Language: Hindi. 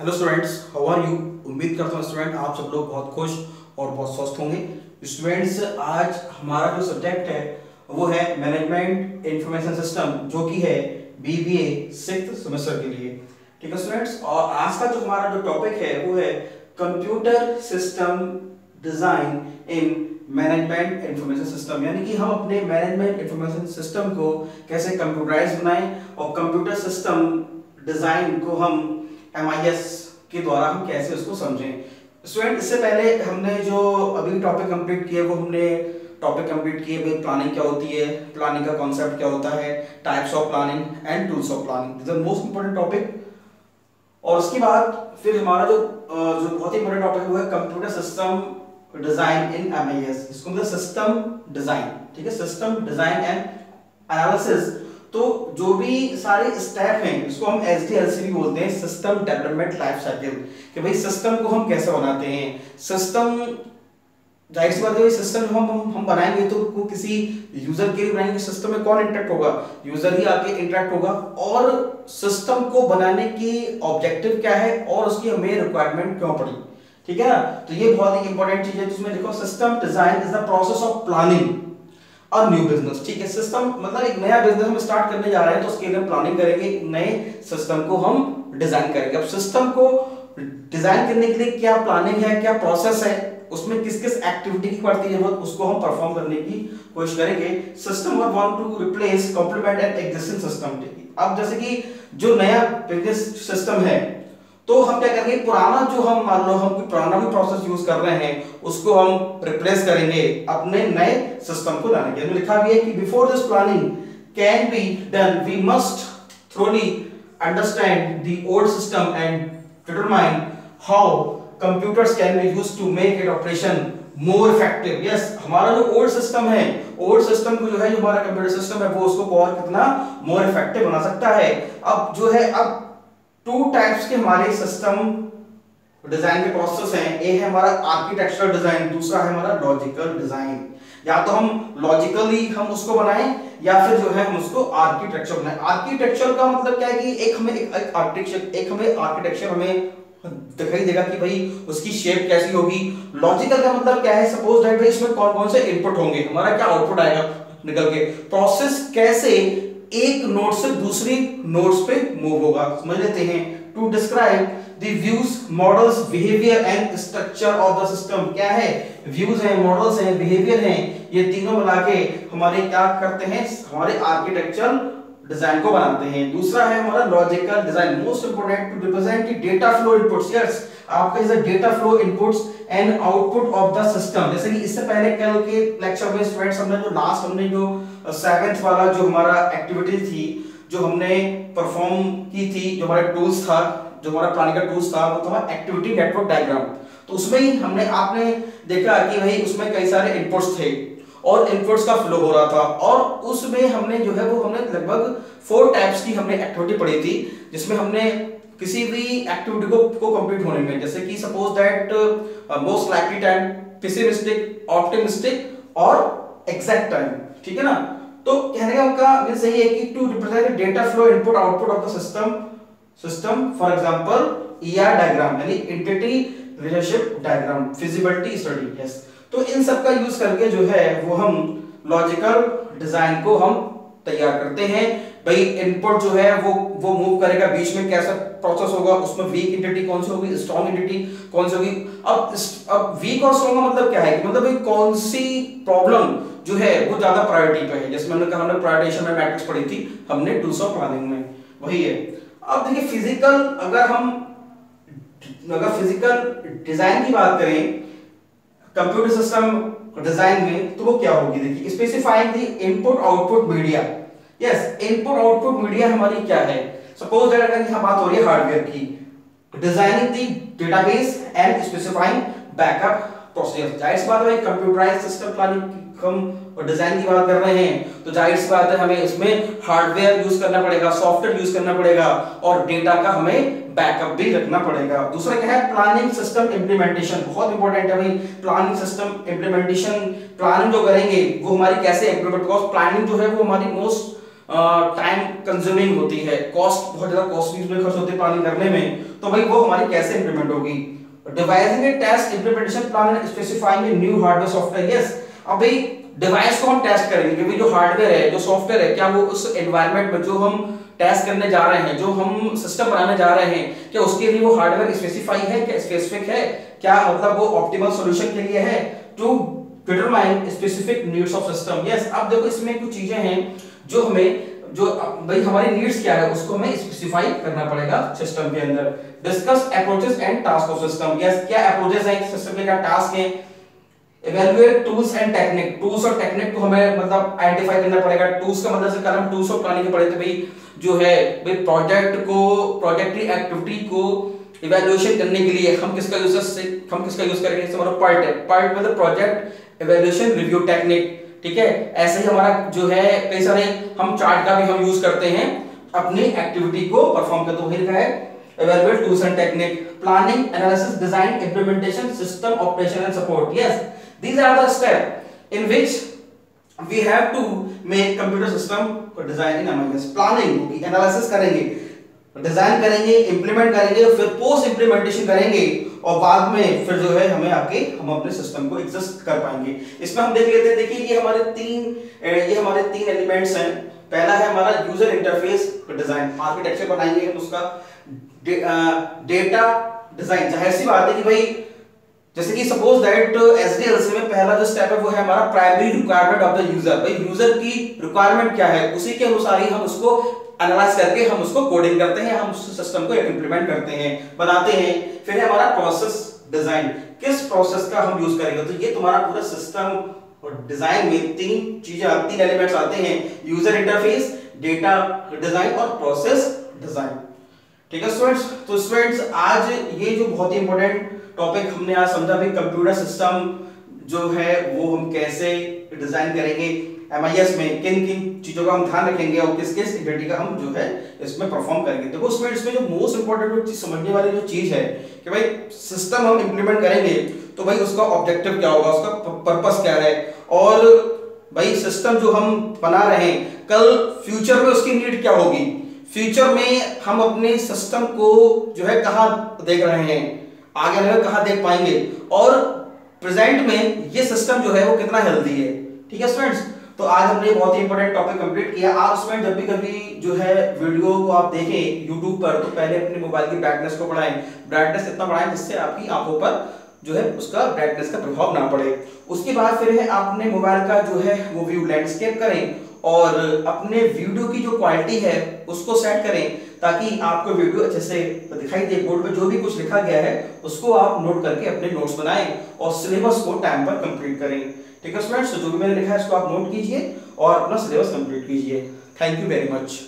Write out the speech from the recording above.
Hello students how are you उम्मीद करता हूँ स्टूडेंट आप सब लोग बहुत खुश और बहुत स्वस्थ होंगे। स्टूडेंट्स आज हमारा जो सब्जेक्ट है, वो है मैनेजमेंट इंफॉर्मेशन सिस्टम जो कि है बीबीए सिक्स सेमेस्टर के लिए। ठीक है स्टूडेंट्स और आज का जो हमारा जो टॉपिक है, वो है computer system design in management information system यानी कि हम अपने मैनेजमेंट इंफॉर्मेशन सिस्टम को कैसे कंप्यूटराइज बनाएँ और कंप्यूटर सिस्टम डिज़ाइन को हम एमआईएस के द्वारा हम कैसे उसको समझें? स्टूडेंट इससे पहले हमने जो अभी टॉपिक कंप्लीट किए, वो हमने टॉपिक कंप्लीट किए, भाई प्लानिंग क्या होती है? प्लानिंग का कॉन्सेप्ट क्या होता है? Types of planning and tools of planning this are most important topic और उसके बाद फिर हमारा जो जो बहुत ही इंपोर्टेंट टॉपिक है, वो है computer system design in MIS इसको मतलब सिस्टम डिज़ाइन ठीक है? सिस्टम डिज़ाइन एंड एनालिसिस तो जो भी सारे स्टेप हैं, इसको हम एस भी बोलते हैं सिस्टम डेवलपमेंट लाइफ साइकिल कि भाई सिस्टम को हम कैसे बनाते हैं? सिस्टम ज़ाहिर सी बात है सिस्टम हम हम बनाएँगे तो वो किसी यूज़र के लिए बनाएँगे। सिस्टम में कौन इंटरेक्ट होगा? यूज़र ही आके इंटरेक्ट होगा। और सिस्टम को बनाने की ऑब्जेक्टिव क्या है? और उसकी हमें रिक्वायरमेंट क्यों पड़ी? ठीक है ना? तो ये बहुत ही इंपॉर्टेंट चीज़ है। जिसमें देखो system design is the process of planning और न्यू बिज़नेस ठीक है? सिस्टम मतलब एक नया बिज़नेस हम स्टार्ट करने जा रहे हैं तो उसके लिए प्लानिंग करेंगे नए सिस्टम को हम डिज़ाइन करेंगे। अब सिस्टम को डिज़ाइन करने के लिए क्या प्लानिंग है, क्या प्रोसेस है, उसमें किस किस एक्टिविटी की पड़ती है उसको हम परफॉर्म करने की कोशिश करेंगे। सिस्टम और want to replace complement an existing system अब जैसे कि जो नया बिज़नेस सिस्टम है तो हम करेंगे पुराना जो हम मान लो हम पुराना भी प्रोसेस यूज़ कर रहे हैं, उसको हम रिप्लेस करेंगे अपने नए सिस्टम को लाने के लिए। लिखा भी है कि before this planning can be done we must thoroughly understand the old system and determine how computers can be used to make it operation more effective yes हमारा जो ओल्ड सिस्टम है ओल्ड सिस्टम को जो है, जो हमारा कंप्यूटर सिस्टम है, वो उसको और कितना मोर इफ़ेक्टिव बना सकता है। अब जो है, अब टू टाइप्स के हमारे सिस्टम डिज़ाइन के प्रोसेस हैं। एक है हमारा आर्किटेक्चरल डिज़ाइन दूसरा है हमारा लॉजिकल डिज़ाइन या तो हम लॉजिकली हम उसको बनाएँ, या फिर जो है हम उसको आर्किटेक्चर बनाएँ। आर्किटेक्चर का मतलब क्या है कि एक हमें, एक आर्किटेक्चर एक हमें आर्किटेक्चर हमें दिखाई देगा कि भाई उसकी शेप कैसी होगी। लॉजिकल का मतलब क्या है? सपोज़ दैट भाई इसमें कौन कौन से इनपुट होंगे? हमारा क्या आउटपुट आएगा निकल के? प्रोसेस कैसे एक नोट से दूसरी नोड्स पे मूव होगा। समझ लेते हैं। To describe views models behaviour and structure of the system क्या है? व्यूज़ हैं मॉडल्स हैं बिहेवियर हैं। ये तीनों मिला के हमारे क्या करते हैं? हमारे आर्किटेक्चर डिज़ाइन को बनाते हैं। दूसरा है हमारा logical design most important to represent data flow inputs yes आपका is data flow inputs and output of the system जैसे कि इससे पहले कल के लेक्चर में स्टूडेंट्स हमने जो लास्ट हमने जो सेवेंथ वाला जो हमारा एक्टिविटी थी, जो हमने परफॉर्म की थी, जो हमारा टूल्स था, जो हमारा प्लानिंग का टूल्स था, वो था एक्टिविटी नेटवर्क डायग्राम तो उसमें ही हमने, आपने देखा कि भाई उसमें कई सारे इनपुट्स थे और इनपुट्स का फ्लो हो रहा था और उसमें हमने जो है, वो हमने लगभग फोर टाइप्स की हमने एक्टिविटी पढ़ी थी, जिसमें हमने किसी भी एक्टिविटी को को कंप्लीट होने में, जैसे कि suppose that most likely time pessimistic optimistic और एग्जैक्ट टाइम ठीक है ना? तो कहने का आपका मीन सही है कि to represent data flow input output of the system system for example ER diagram यानी entity relationship diagram feasibility study yes तो इन सब का यूज़ करके जो है, वो हम लॉजिकल डिज़ाइन को हम तैयार करते हैं। भाई इनपुट जो है, वो वो मूव करेगा। बीच में कैसा प्रोसेस होगा, उसमें वीक एंटिटी कौन सी होगी स्ट्रॉन्ग एंटिटी कौन सी होगी? अब अब वीक और स्ट्रॉन्ग मतलब क्या है? मतलब भाई, कौन सी प्रॉब्लम जो है, वो ज़्यादा प्रायोरिटी पे है? जैसे मैंने कहा, हमने प्रायोरिटेशन में मैट्रिक्स पढ़ी थी, हमने टूल्स ऑफ़ प्लानिंग में। वही है। अब देखिए फ़िज़िकल अगर हम, अगर फ़िज़िकल डिज़ाइन की बात करें कंप्यूटर सिस्टम डिज़ाइन में तो वो क्या होगी? देखिए specifying the input output media yes input output media हमारी क्या है? सपोज़ दैट अगर यहाँ बात हो रही है हार्डवेयर की designing the database and specifying backup procedure ज़ाहिर सी बात है कंप्यूटराइज्ड सिस्टम प्लानिंग हम और डिज़ाइन की बात कर रहे हैं तो ज़ाहिर सी बात है हमें इसमें हार्डवेयर यूज़ करना पड़ेगा सॉफ्टवेयर यूज़ करना पड़ेगा, और डेटा का हमें बैकअप भी रखना पड़ेगा। दूसरा क्या है? प्लानिंग सिस्टम इंप्लीमेंटेशन बहुत इंपॉर्टेंट है भाई प्लानिंग सिस्टम इंप्लीमेंटेशन प्लानिंग जो करेंगे, वो हमारी कैसे इंप्लीमेंट बिकॉज़ प्लानिंग जो है वो हमारी मोस्ट टाइम कंज्यूमिंग होती है। कॉस्ट बहुत ज़्यादा कॉस्टली उसमें खर्च होते पानी करने में। तो भाई वो हमारी कैसे इंप्लीमेंट होगी? Devising a test implementation plan and specifying a new hardware software yes अब भाई डिवाइस को हम टेस्ट करेंगे कि जो हार्डवेयर है, जो सॉफ्टवेयर है, क्या वो उस एनवायरनमेंट में जो हम टेस्ट करने जा रहे हैं, जो हम सिस्टम बनाने जा रहे हैं, क्या उसके लिए वो हार्डवेयर स्पेसिफाई है, क्या स्पेसिफिक है? क्या मतलब वो ऑप्टिमल सॉल्यूशन के लिए है? To determine specific needs of system yes अब देखो, इसमें कुछ चीज़ें हैं। जो हमें, जो, भाई हमारी नीड्स क्या है, उसको हमें स्पेसिफाई करना पड़ेगा सिस्टम के अंदर। Discuss approaches and task of system yes क्या अप्रोचेस हैं? सिस्टम के क्या टास्क हैं? Evaluate tools and technique tools और टेक्निक को हमें मतलब आइडेंटिफाई करना पड़ेगा। टूल्स का मतलब से कल हम टूल्स और प्लानिंग के पढ़े थे भाई, जो है, भाई प्रोजेक्ट को प्रोजेक्ट की एक्टिविटी को इवैल्यूएशन करने के लिए हम किसका यूज़ हम किसका यूज़ करेंगे? हमारा पार्ट है। पार्ट मतलब प्रोजेक्ट इवैल्यूएशन रिव्यू टेक्निक ठीक है? ऐसे ही हमारा जो है, कई सारे हम चार्ट का भी हम यूज़ करते हैं। अपनी एक्टिविटी को परफॉर्म करते हुए का है। Available tools and technique planning analysis design implementation system operation and support yes these are the step in which we have to make computer system for designing MMS planning होगी एनालिसिस करेंगे। डिज़ाइन करेंगे इंप्लीमेंट करेंगे फिर पोस्ट इंप्लीमेंटेशन करेंगे, और बाद में फिर जो है हमें आके हम अपने सिस्टम को एग्जिस्ट कर पाएँगे। इसमें हम देख लेते हैं, देखिए ये हमारे तीन ये हमारे तीन एलिमेंट्स हैं। पहला है हमारा यूज़र इंटरफेस डिज़ाइन आर्किटेक्चर बनाएँगे उसका। डेटा डिज़ाइन ज़ाहिर सी बात है कि भाई, जैसे कि सपोज़ दैट एसडीएलसी में पहला जो स्टेप है वो है हमारा primary requirement of the user भाई यूज़र की रिक्वायरमेंट क्या है? उसी के अनुसार ही हम उसको एनालाइज करके हम उसको कोडिंग करते हैं, हम उस सिस्टम को इंप्लीमेंट करते हैं, बनाते हैं। फिर है हमारा प्रोसेस डिज़ाइन किस प्रोसेस का हम यूज़ करेंगे? तो ये तुम्हारा पूरा सिस्टम और डिज़ाइन में तीन चीज़ें तीन एलिमेंट्स आते हैं। यूज़र इंटरफेस डेटा डिज़ाइन और प्रोसेस डिज़ाइन ठीक है स्टूडेंट्स तो स्टूडेंट्स आज ये जो बहुत ही इंपॉर्टेंट टॉपिक हमने आज समझा भी कंप्यूटर सिस्टम जो है, वो हम कैसे डिज़ाइन करेंगे। एमआईएस में किन किन चीज़ों का हम ध्यान रखेंगे और किस किस एक्टिविटी का हम जो है इसमें परफॉर्म करेंगे। देखो उसमें इसमें जो मोस्ट इंपॉर्टेंट चीज़ समझने वाली जो चीज़ है कि भाई सिस्टम हम इंप्लीमेंट करेंगे तो भाई उसका ऑब्जेक्टिव क्या होगा, उसका पर्पस क्या है? और भाई सिस्टम जो हम बना रहे हैं, कल फ्यूचर में उसकी नीड क्या होगी? फ्यूचर में हम अपने सिस्टम को जो है कहा देख रहे हैं? आगे में कहा देख पाएँगे? और प्रेजेंट में ये सिस्टम जो है वो कितना हेल्दी है? ठीक है स्टूडेंट्स तो आज हमने बहुत ही इंपॉर्टेंट टॉपिक कंप्लीट किया। आप उसमें जब भी कभी जो है वीडियो को आप देखें यूट्यूब पर तो पहले अपने मोबाइल की ब्राइटनेस को बढ़ाएँ। ब्राइटनेस इतना बढ़ाएँ जिससे आपकी आँखों पर जो है उसका ब्राइटनेस का प्रभाव ना पड़े। उसके बाद फिर है आपने मोबाइल का जो है वो व्यू लैंडस्केप करें और अपने वीडियो की जो क्वालिटी है उसको सेट करें ताकि आपको वीडियो अच्छे से दिखाई दे। बोर्ड पे जो भी कुछ लिखा गया है, उसको आप नोट करके अपने नोट्स बनाएँ और सिलेबस को टाइम पर कंप्लीट करें। ठीक है स्टूडेंट्स जो भी मैंने लिखा है, इसको आप नोट कीजिए और अपना सिलेबस कंप्लीट कीजिए। Thank you very much